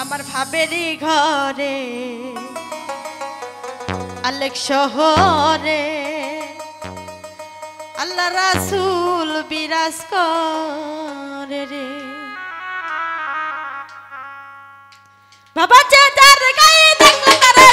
আমার ভাবেরই ঘরে, আলেক শহরে। আল্লাহ রাসুল বিরাজ করে রে। বাবা চে তার গায়ে দেখলে তারা